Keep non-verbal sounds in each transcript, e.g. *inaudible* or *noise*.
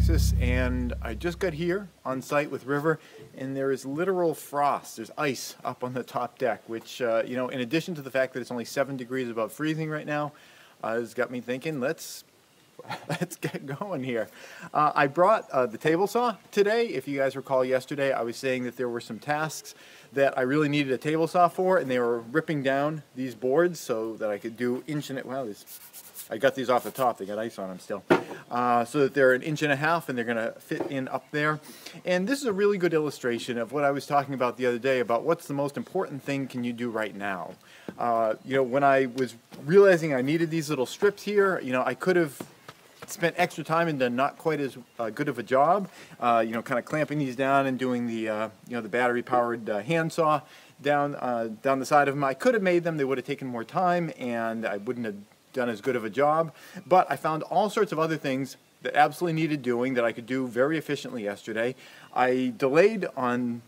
Texas, and I just got here on site with River, and there is literal frost. There's ice up on the top deck, which, uh, you know, in addition to the fact that it's only seven degrees above freezing right now, uh, has got me thinking, let's *laughs* let's get going here. Uh, I brought uh, the table saw today. If you guys recall yesterday, I was saying that there were some tasks that I really needed a table saw for, and they were ripping down these boards so that I could do inch and. Wow, these I got these off the top. They got ice on them still. Uh, so that they're an inch and a half and they're going to fit in up there. And this is a really good illustration of what I was talking about the other day about what's the most important thing can you do right now. Uh, you know, when I was realizing I needed these little strips here, you know, I could have spent extra time and done not quite as uh, good of a job, uh, you know, kind of clamping these down and doing the, uh, you know, the battery-powered uh, handsaw down, uh, down the side of them. I could have made them. They would have taken more time, and I wouldn't have done as good of a job. But I found all sorts of other things that absolutely needed doing that I could do very efficiently yesterday. I delayed on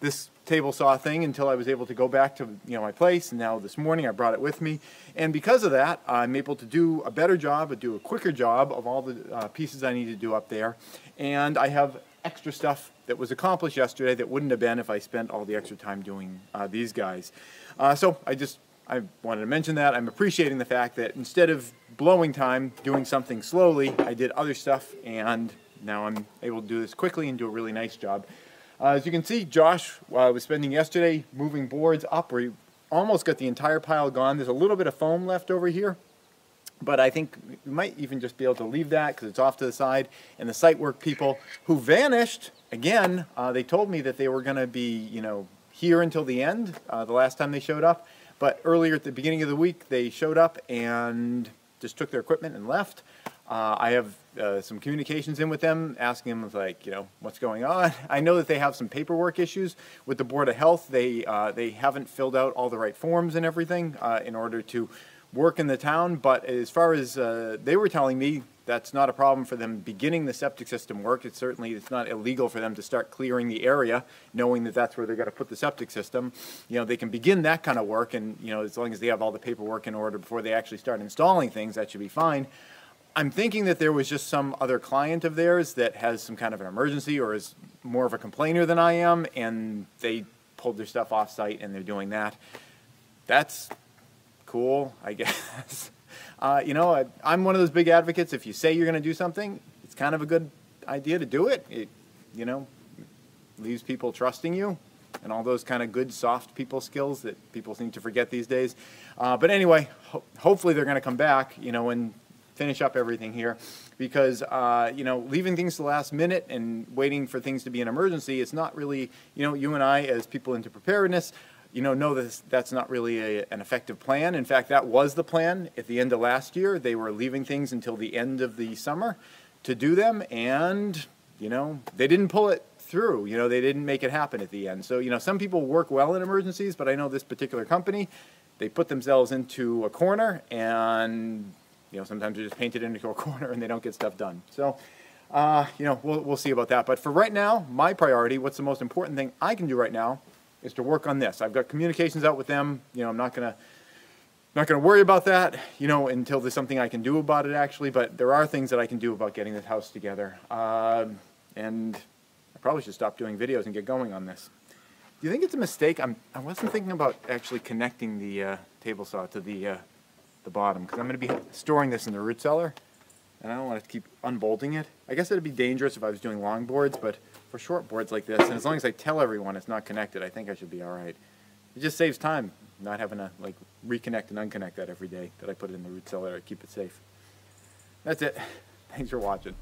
this table saw thing until I was able to go back to you know my place and now this morning I brought it with me and because of that I'm able to do a better job and do a quicker job of all the uh, pieces I need to do up there and I have extra stuff that was accomplished yesterday that wouldn't have been if I spent all the extra time doing uh, these guys uh, so I just I wanted to mention that. I'm appreciating the fact that instead of blowing time doing something slowly, I did other stuff and now I'm able to do this quickly and do a really nice job. Uh, as you can see, Josh uh, was spending yesterday moving boards up he almost got the entire pile gone. There's a little bit of foam left over here, but I think we might even just be able to leave that because it's off to the side. And the site work people who vanished, again, uh, they told me that they were going to be, you know, here until the end, uh, the last time they showed up. But earlier at the beginning of the week, they showed up and just took their equipment and left. Uh, I have uh, some communications in with them, asking them like, you know, what's going on. *laughs* I know that they have some paperwork issues with the Board of Health. They uh, they haven't filled out all the right forms and everything uh, in order to work in the town. But as far as uh, they were telling me, that's not a problem for them beginning the septic system work. It's certainly it's not illegal for them to start clearing the area, knowing that that's where they're going to put the septic system. You know, they can begin that kind of work, and you know, as long as they have all the paperwork in order before they actually start installing things, that should be fine. I'm thinking that there was just some other client of theirs that has some kind of an emergency or is more of a complainer than I am, and they pulled their stuff off site and they're doing that. That's cool, I *laughs* guess. Uh, you know, I, I'm one of those big advocates. If you say you're going to do something, it's kind of a good idea to do it. It, you know, leaves people trusting you and all those kind of good soft people skills that people seem to forget these days. Uh, but anyway, ho hopefully they're going to come back, you know, and finish up everything here because uh, you know leaving things to the last minute and waiting for things to be an emergency it's not really you know you and I as people into preparedness you know, no, that that's not really a, an effective plan. In fact, that was the plan at the end of last year. They were leaving things until the end of the summer to do them, and, you know, they didn't pull it through. You know, they didn't make it happen at the end. So, you know, some people work well in emergencies, but I know this particular company, they put themselves into a corner, and, you know, sometimes they're just painted into a *laughs* corner and they don't get stuff done. So, uh, you know, we'll, we'll see about that. But for right now, my priority, what's the most important thing I can do right now is to work on this. I've got communications out with them. You know, I'm not going to not going to worry about that, you know, until there's something I can do about it actually, but there are things that I can do about getting this house together. Uh, and I probably should stop doing videos and get going on this. Do you think it's a mistake? I'm, I wasn't thinking about actually connecting the uh, table saw to the, uh, the bottom because I'm going to be storing this in the root cellar and I don't want to keep unbolting it. I guess it'd be dangerous if I was doing long boards, but for short boards like this, and as long as I tell everyone it's not connected, I think I should be all right. It just saves time not having to like reconnect and unconnect that every day that I put it in the root cellar to keep it safe. That's it. *laughs* Thanks for watching.